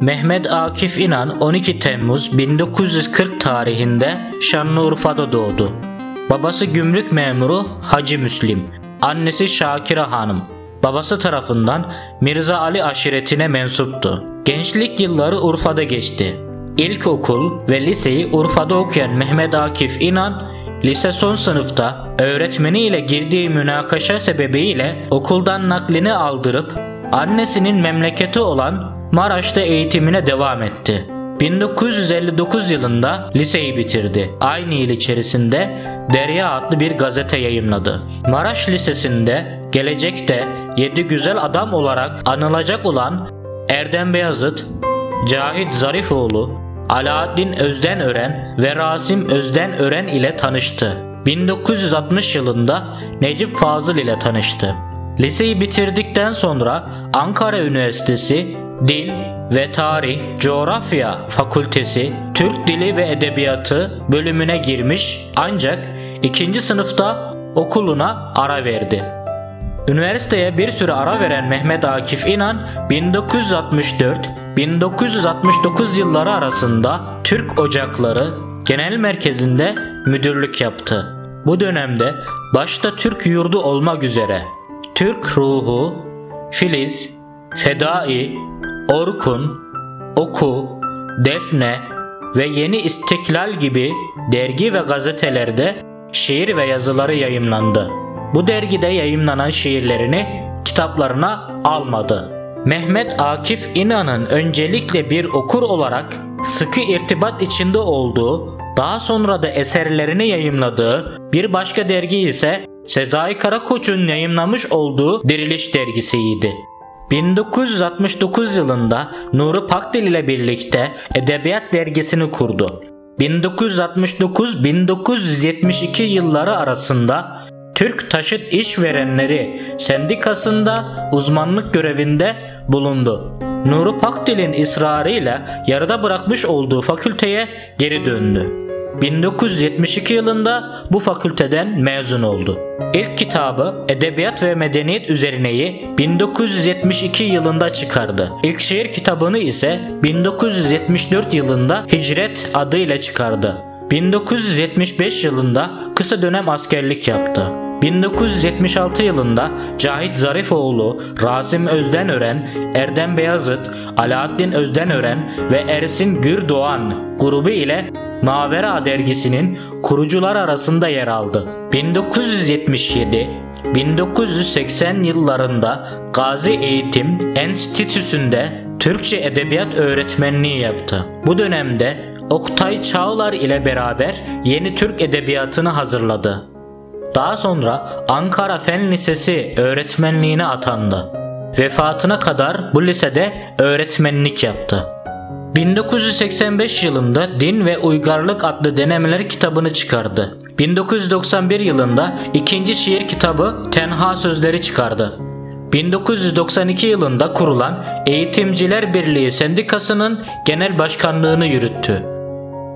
Mehmet Akif İnan 12 Temmuz 1940 tarihinde Şanlıurfa'da doğdu. Babası gümrük memuru Hacı Müslim, annesi Şakire Hanım. Babası tarafından Mirza Ali aşiretine mensuptu. Gençlik yılları Urfa'da geçti. İlkokul ve liseyi Urfa'da okuyan Mehmet Akif İnan, lise son sınıfta öğretmeniyle girdiği münakaşa sebebiyle okuldan naklini aldırıp annesinin memleketi olan Maraş'ta eğitimine devam etti. 1959 yılında liseyi bitirdi. Aynı yıl içerisinde Derya adlı bir gazete yayımladı. Maraş Lisesi'nde gelecekte yedi güzel adam olarak anılacak olan Erdem Beyazıt, Cahit Zarifoğlu, Alaaddin Özden Ören ve Rasim Özden Ören ile tanıştı. 1960 yılında Necip Fazıl ile tanıştı. Liseyi bitirdikten sonra Ankara Üniversitesi Dil ve Tarih Coğrafya Fakültesi Türk Dili ve Edebiyatı bölümüne girmiş ancak ikinci sınıfta okuluna ara verdi. Üniversiteye bir süre ara veren Mehmet Akif İnan 1964-1969 yılları arasında Türk Ocakları Genel Merkezi'nde müdürlük yaptı. Bu dönemde başta Türk yurdu olmak üzere Türk Ruhu, Filiz, Fedai, Orkun, Oku, Defne ve Yeni İstiklal gibi dergi ve gazetelerde şiir ve yazıları yayımlandı. Bu dergide yayımlanan şiirlerini kitaplarına almadı. Mehmet Akif İnan'ın öncelikle bir okur olarak sıkı irtibat içinde olduğu, daha sonra da eserlerini yayımladığı bir başka dergi ise Sezai Karakoç'un yayımlamış olduğu Diriliş dergisiydi. 1969 yılında Nuri Pakdil ile birlikte Edebiyat dergisini kurdu. 1969-1972 yılları arasında Türk Taşıt İşverenleri Sendikası'nda uzmanlık görevinde bulundu. Nuri Pakdil'in ısrarıyla yarıda bırakmış olduğu fakülteye geri döndü. 1972 yılında bu fakülteden mezun oldu. İlk kitabı Edebiyat ve Medeniyet üzerineyi 1972 yılında çıkardı. İlk şiir kitabını ise 1974 yılında Hicret adıyla çıkardı. 1975 yılında kısa dönem askerlik yaptı. 1976 yılında Cahit Zarifoğlu, Rasim Özdenören, Erdem Beyazıt, Alaaddin Özdenören ve Ersin Gürdoğan grubu ile Mavera dergisinin kurucular arasında yer aldı. 1977 1980 yıllarında Gazi Eğitim Enstitüsü'nde Türkçe Edebiyat öğretmenliği yaptı. Bu dönemde Oktay Çağlar ile beraber yeni Türk Edebiyatı'nı hazırladı. Daha sonra Ankara Fen Lisesi öğretmenliğine atandı. Vefatına kadar bu lisede öğretmenlik yaptı. 1985 yılında Din ve Uygarlık adlı denemeler kitabını çıkardı. 1991 yılında ikinci şiir kitabı Tenha Sözleri çıkardı. 1992 yılında kurulan Eğitimciler Birliği Sendikası'nın genel başkanlığını yürüttü.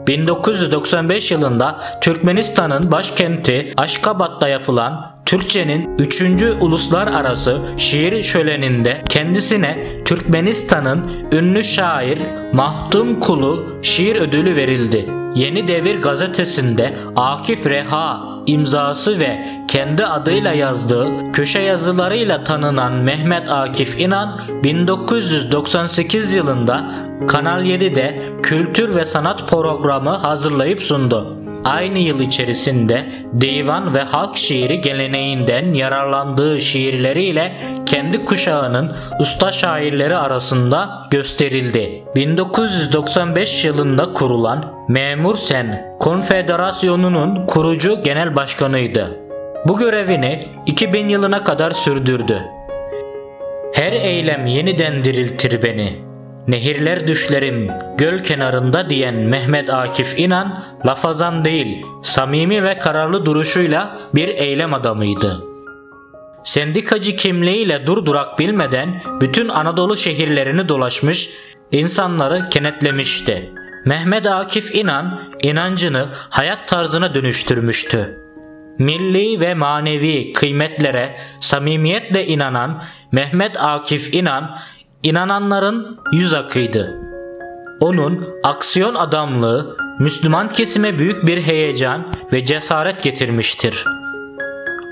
1995 yılında Türkmenistan'ın başkenti Aşkabat'ta yapılan Türkçenin 3. Uluslararası Şiir Şöleni'nde kendisine Türkmenistan'ın ünlü şair Mahdum Kulu şiir ödülü verildi. Yeni Devir gazetesinde Akif Reha imzası ve kendi adıyla yazdığı köşe yazılarıyla tanınan Mehmet Akif İnan 1998 yılında Kanal 7'de kültür ve sanat programı hazırlayıp sundu. Aynı yıl içerisinde divan ve halk şiiri geleneğinden yararlandığı şiirleriyle kendi kuşağının usta şairleri arasında gösterildi. 1995 yılında kurulan Memur Sen Konfederasyonu'nun kurucu genel başkanıydı. Bu görevini 2000 yılına kadar sürdürdü. Her eylem yeniden diriltir beni. Nehirler düşlerim göl kenarında diyen Mehmet Akif İnan lafazan değil samimi ve kararlı duruşuyla bir eylem adamıydı. Sendikacı kimliğiyle durdurak bilmeden bütün Anadolu şehirlerini dolaşmış, insanları kenetlemişti. Mehmet Akif İnan inancını hayat tarzına dönüştürmüştü. milli ve manevi kıymetlere samimiyetle inanan Mehmet Akif İnan, inananların yüz akıydı. Onun aksiyon adamlığı Müslüman kesime büyük bir heyecan ve cesaret getirmiştir.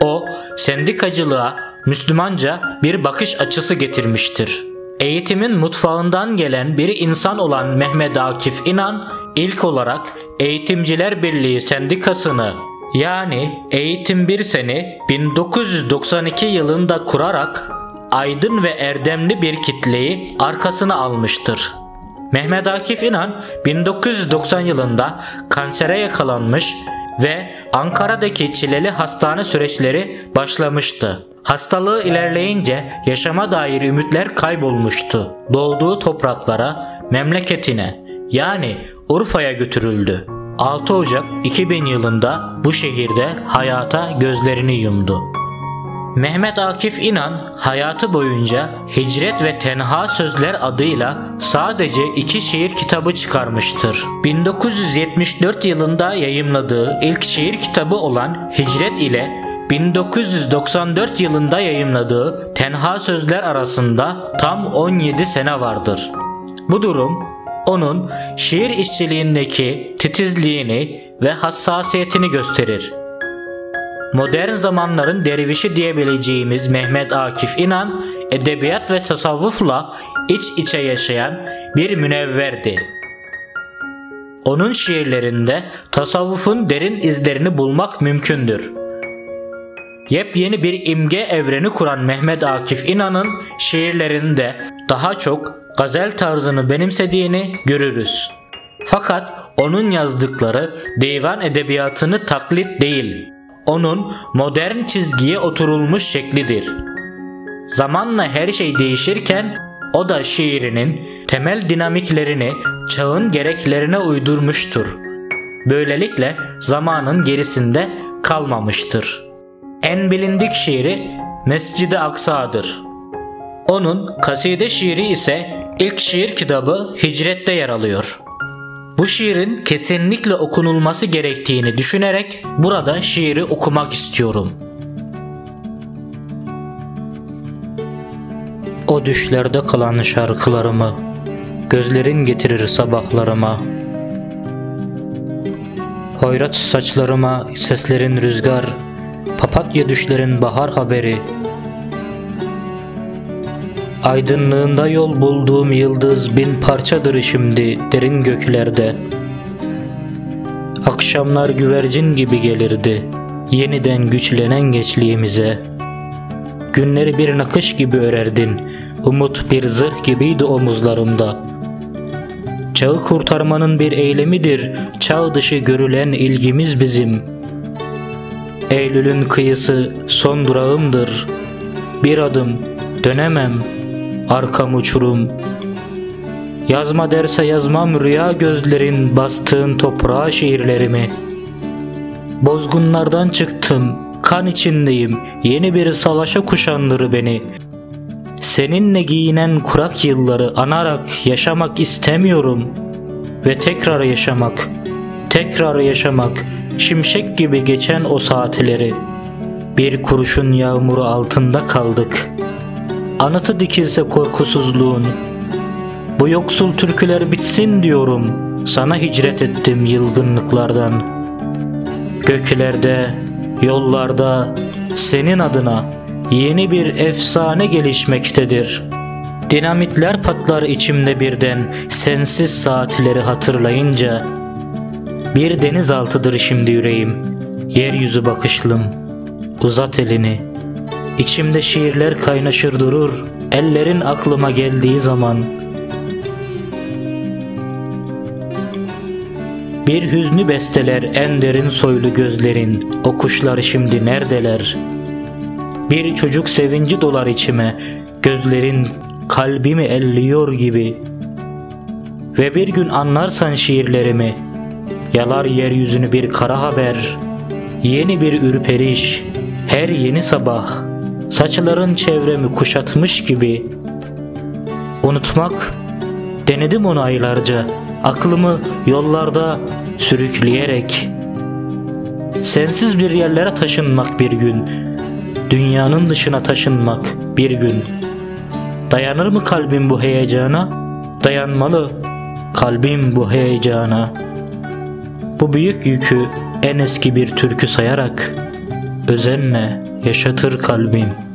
O, sendikacılığa Müslümanca bir bakış açısı getirmiştir. Eğitimin mutfağından gelen bir insan olan Mehmet Akif İnan ilk olarak Eğitimciler Birliği Sendikası'nı yani Eğitim Bir Seni 1992 yılında kurarak aydın ve erdemli bir kitleyi arkasına almıştır. Mehmet Akif İnan 1990 yılında kansere yakalanmış ve Ankara'daki çileli hastane süreçleri başlamıştı. Hastalığı ilerleyince yaşama dair ümitler kaybolmuştu. Doğduğu topraklara, memleketine yani Urfa'ya götürüldü. 6 Ocak 2000 yılında bu şehirde hayata gözlerini yumdu. Mehmet Akif İnan hayatı boyunca Hicret ve Tenha Sözler adıyla sadece iki şiir kitabı çıkarmıştır. 1974 yılında yayımladığı ilk şiir kitabı olan Hicret ile 1994 yılında yayımladığı Tenha Sözler arasında tam 17 sene vardır. Bu durum onun şiir işçiliğindeki titizliğini ve hassasiyetini gösterir. Modern zamanların dervişi diyebileceğimiz Mehmet Akif İnan, edebiyat ve tasavvufla iç içe yaşayan bir münevverdi. Onun şiirlerinde tasavvufun derin izlerini bulmak mümkündür. Yepyeni bir imge evreni kuran Mehmet Akif İnan'ın şiirlerinde daha çok gazel tarzını benimsediğini görürüz. Fakat onun yazdıkları divan edebiyatını taklit değil, onun modern çizgiye oturulmuş şeklidir. Zamanla her şey değişirken o da şiirinin temel dinamiklerini çağın gereklerine uydurmuştur. Böylelikle zamanın gerisinde kalmamıştır. En bilindik şiiri Mescid-i Aksa'dır. Onun kaside şiiri ise ilk şiir kitabı Hicret'te yer alıyor. Bu şiirin kesinlikle okunulması gerektiğini düşünerek burada şiiri okumak istiyorum. O düşlerde kalan şarkılarımı Gözlerin getirir sabahlarıma Hoyrat saçlarıma seslerin rüzgar Papatya düşlerin bahar haberi Aydınlığında yol bulduğum yıldız bin parçadır şimdi derin göklerde. Akşamlar güvercin gibi gelirdi yeniden güçlenen geçliğimize. Günleri bir nakış gibi örerdin, umut bir zırh gibiydi omuzlarımda. Çağı kurtarmanın bir eylemidir, çağ dışı görülen ilgimiz bizim. Eylül'ün kıyısı son durağımdır, bir adım dönemem.'' Arkam uçurum. Yazma derse yazmam rüya gözlerin bastığın toprağa şiirlerimi. Bozgunlardan çıktım, kan içindeyim, yeni bir savaşa kuşandır beni. Seninle giyinen kurak yılları anarak yaşamak istemiyorum. Ve tekrar yaşamak, tekrar yaşamak, şimşek gibi geçen o saatleri. Bir kurşun yağmuru altında kaldık.'' Anıtı dikilse korkusuzluğun Bu yoksul türküler bitsin diyorum Sana hicret ettim yılgınlıklardan. Göklerde, yollarda Senin adına Yeni bir efsane gelişmektedir. Dinamitler patlar içimde birden Sensiz saatleri hatırlayınca. Bir denizaltıdır şimdi yüreğim Yeryüzü bakışlım Uzat elini İçimde şiirler kaynaşır durur Ellerin aklıma geldiği zaman. Bir hüznü besteler en derin soylu gözlerin O kuşlar şimdi neredeler? Bir çocuk sevinci dolar içime Gözlerin kalbimi elliyor gibi. Ve bir gün anlarsan şiirlerimi Yalar yeryüzünü bir kara haber. Yeni bir ürperiş Her yeni sabah Saçların çevremi kuşatmış gibi Unutmak Denedim onu aylarca Aklımı yollarda sürükleyerek Sensiz bir yerlere taşınmak bir gün. Dünyanın dışına taşınmak bir gün. Dayanır mı kalbim bu heyecana? Dayanmalı kalbim bu heyecana. Bu büyük yükü en eski bir türkü sayarak özenle yaşatır kalbim.''